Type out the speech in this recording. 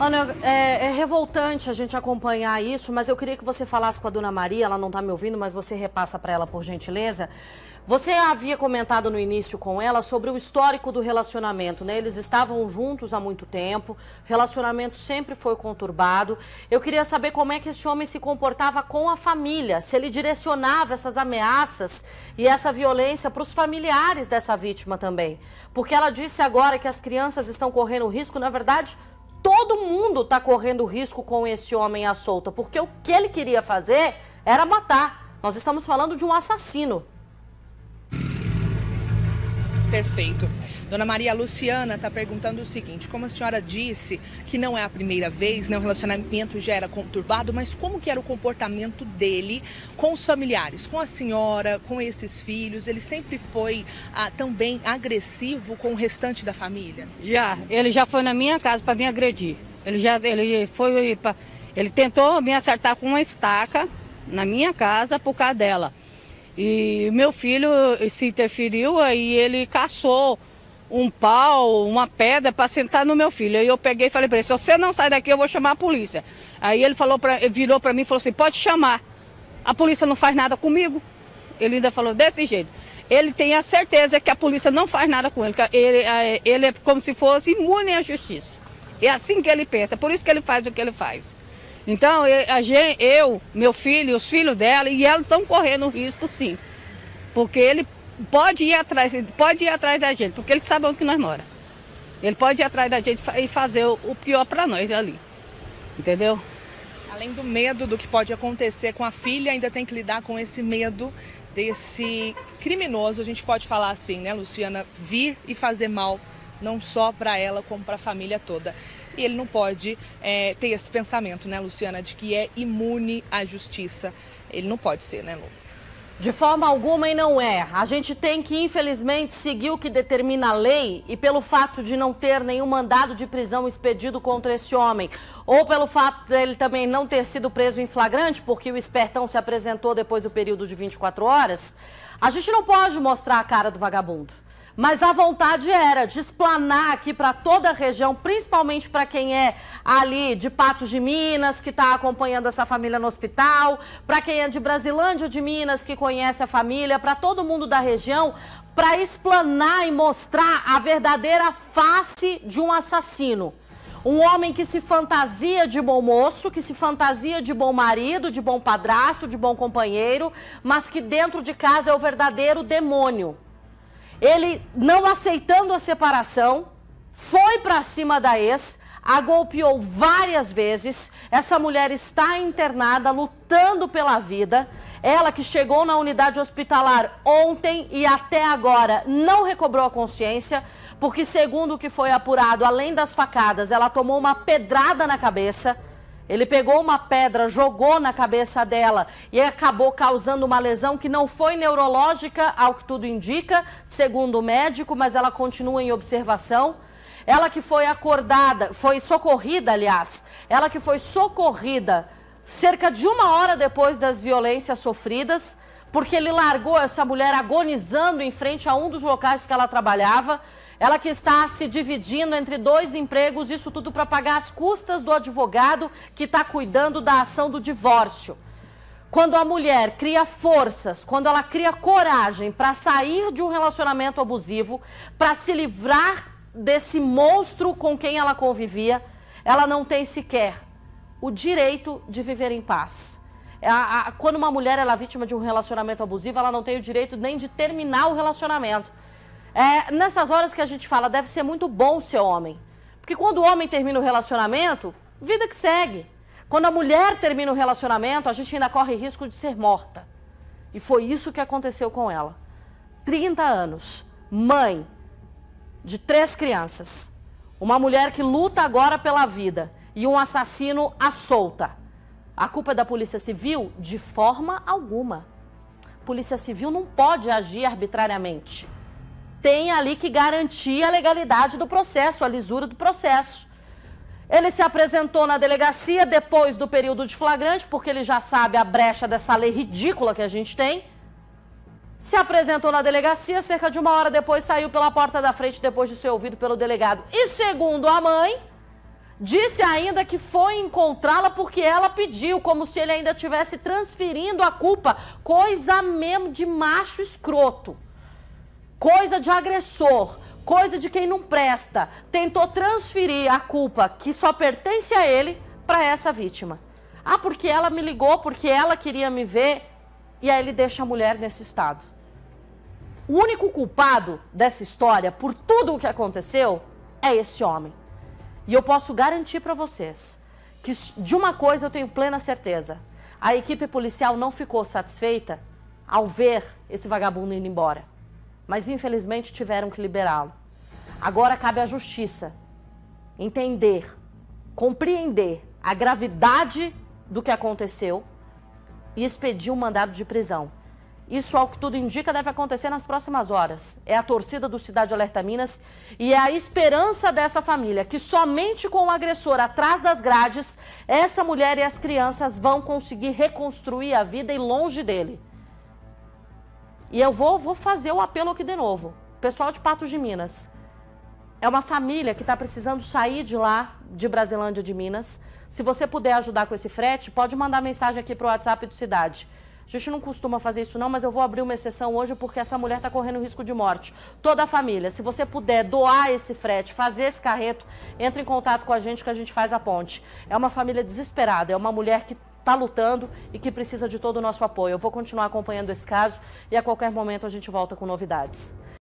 Ana, é, é, revoltante a gente acompanhar isso, mas eu queria que você falasse com a dona Maria, ela não está me ouvindo, mas você repassa para ela, por gentileza. Você havia comentado no início com ela sobre o histórico do relacionamento, né? Eles estavam juntos há muito tempo, o relacionamento sempre foi conturbado. Eu queria saber como é que esse homem se comportava com a família, se ele direcionava essas ameaças e essa violência para os familiares dessa vítima também. Porque ela disse agora que as crianças estão correndo risco, na verdade, todo mundo está correndo risco com esse homem à solta, porque o que ele queria fazer era matar. Nós estamos falando de um assassino. Perfeito. Dona Maria Luciana está perguntando o seguinte: como a senhora disse que não é a primeira vez, né, o relacionamento já era conturbado, mas como que era o comportamento dele com os familiares, com a senhora, com esses filhos? Ele sempre foi ah, também agressivo com o restante da família? Já, ele já foi na minha casa para me agredir. Ele já, ele foi, pra, ele tentou me acertar com uma estaca na minha casa por causa dela. E meu filho se interferiu, aí ele caçou um pau, uma pedra para sentar no meu filho. Aí eu peguei e falei para ele, se você não sai daqui, eu vou chamar a polícia. Aí ele falou pra, virou para mim e falou assim, pode chamar. A polícia não faz nada comigo. Ele ainda falou desse jeito. Ele tem a certeza que a polícia não faz nada com ele. Ele, ele é como se fosse imune à justiça. É assim que ele pensa, por isso que ele faz o que ele faz. Então, gente, eu, meu filho, os filhos dela e ela estão correndo risco sim. Porque ele pode ir atrás, pode ir atrás da gente, porque eles sabem onde nós mora. Ele pode ir atrás da gente e fazer o pior para nós ali. Entendeu? Além do medo do que pode acontecer com a filha, ainda tem que lidar com esse medo desse criminoso, a gente pode falar assim, né, Luciana, vir e fazer mal não só para ela como para a família toda. E ele não pode é, ter esse pensamento, né, Luciana, de que é imune à justiça. Ele não pode ser, né, Lu? De forma alguma e não é. A gente tem que, infelizmente, seguir o que determina a lei e pelo fato de não ter nenhum mandado de prisão expedido contra esse homem, ou pelo fato dele também não ter sido preso em flagrante, porque o espertão se apresentou depois do período de 24 horas, a gente não pode mostrar a cara do vagabundo. Mas a vontade era de esplanar aqui para toda a região, principalmente para quem é ali de Patos de Minas, que está acompanhando essa família no hospital, para quem é de Brasilândia de Minas, que conhece a família, para todo mundo da região, para explanar e mostrar a verdadeira face de um assassino. Um homem que se fantasia de bom moço, que se fantasia de bom marido, de bom padrasto, de bom companheiro, mas que dentro de casa é o verdadeiro demônio. Ele, não aceitando a separação, foi para cima da ex, a golpeou várias vezes. Essa mulher está internada, lutando pela vida. Ela que chegou na unidade hospitalar ontem e até agora não recobrou a consciência, porque, segundo o que foi apurado, além das facadas, ela tomou uma pedrada na cabeça. Ele pegou uma pedra, jogou na cabeça dela e acabou causando uma lesão que não foi neurológica, ao que tudo indica, segundo o médico, mas ela continua em observação. Ela que foi acordada, foi socorrida, aliás, ela que foi socorrida cerca de uma hora depois das violências sofridas, porque ele largou essa mulher agonizando em frente a um dos locais que ela trabalhava. Ela que está se dividindo entre dois empregos, isso tudo para pagar as custas do advogado que está cuidando da ação do divórcio. Quando a mulher cria forças, quando ela cria coragem para sair de um relacionamento abusivo, para se livrar desse monstro com quem ela convivia, ela não tem sequer o direito de viver em paz. A, a, quando uma mulher é vítima de um relacionamento abusivo, ela não tem o direito nem de terminar o relacionamento. É nessas horas que a gente fala, deve ser muito bom ser homem. Porque quando o homem termina o relacionamento, vida que segue. Quando a mulher termina o relacionamento, a gente ainda corre risco de ser morta. E foi isso que aconteceu com ela. 30 anos, mãe de três crianças. Uma mulher que luta agora pela vida e um assassino à solta. A culpa é da Polícia Civil? De forma alguma. Polícia Civil não pode agir arbitrariamente tem ali que garantir a legalidade do processo, a lisura do processo. Ele se apresentou na delegacia depois do período de flagrante, porque ele já sabe a brecha dessa lei ridícula que a gente tem. Se apresentou na delegacia, cerca de uma hora depois saiu pela porta da frente depois de ser ouvido pelo delegado. E segundo a mãe, Disse ainda que foi encontrá-la porque ela pediu, como se ele ainda estivesse transferindo a culpa. Coisa mesmo de macho escroto. Coisa de agressor. Coisa de quem não presta. Tentou transferir a culpa que só pertence a ele para essa vítima. Ah, porque ela me ligou, porque ela queria me ver. E aí ele deixa a mulher nesse estado. O único culpado dessa história, por tudo o que aconteceu, é esse homem. E eu posso garantir para vocês que de uma coisa eu tenho plena certeza: a equipe policial não ficou satisfeita ao ver esse vagabundo indo embora. Mas infelizmente tiveram que liberá-lo. Agora cabe à justiça entender, compreender a gravidade do que aconteceu e expedir um mandado de prisão. Isso, ao que tudo indica, deve acontecer nas próximas horas. É a torcida do Cidade Alerta Minas e é a esperança dessa família que somente com o agressor atrás das grades, essa mulher e as crianças vão conseguir reconstruir a vida e longe dele. E eu vou, vou fazer o apelo aqui de novo. Pessoal de Patos de Minas. É uma família que está precisando sair de lá, de Brasilândia de Minas. Se você puder ajudar com esse frete, pode mandar mensagem aqui para o WhatsApp do Cidade. A gente não costuma fazer isso não, mas eu vou abrir uma exceção hoje porque essa mulher está correndo risco de morte. Toda a família, se você puder doar esse frete, fazer esse carreto, entre em contato com a gente que a gente faz a ponte. É uma família desesperada, é uma mulher que está lutando e que precisa de todo o nosso apoio. Eu vou continuar acompanhando esse caso e a qualquer momento a gente volta com novidades.